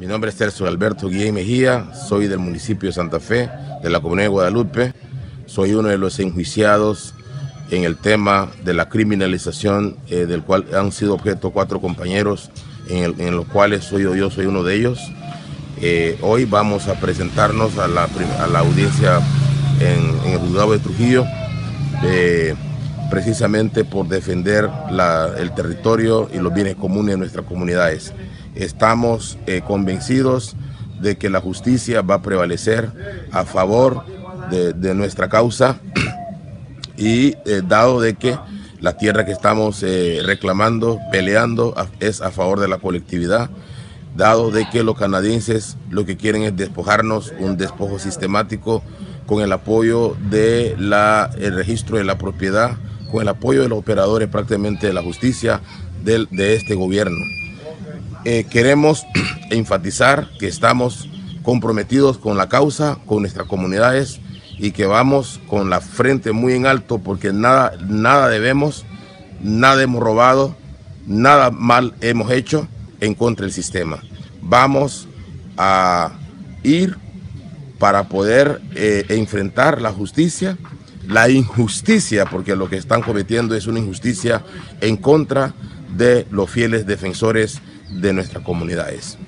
Mi nombre es Tercio Alberto Guillén Mejía, soy del municipio de Santa Fe, de la comunidad de Guadalupe. Soy uno de los enjuiciados en el tema de la criminalización eh, del cual han sido objeto cuatro compañeros, en, los cuales soy yo, yo soy uno de ellos. Eh, hoy vamos a presentarnos a la, audiencia en, el juzgado de Trujillo, eh, precisamente por defender el territorio y los bienes comunes de nuestras comunidades. Estamos convencidos de que la justicia va a prevalecer a favor de nuestra causa y eh, dado de que la tierra que estamos eh, reclamando, peleando, es a favor de la colectividad, dado de que los canadienses lo que quieren es despojarnos, un despojo sistemático con el apoyo del registro de la propiedad, con el apoyo de los operadores prácticamente de la justicia de, de este gobierno. Eh, queremos enfatizar que estamos comprometidos con la causa, con nuestras comunidades, y que vamos con la frente muy en alto porque nada, nada debemos, nada hemos robado, nada mal hemos hecho en contra del sistema. Vamos a ir para poder eh, enfrentar la justicia, la injusticia, porque lo que están cometiendo es una injusticia en contra de los fieles defensores de nuestras comunidades.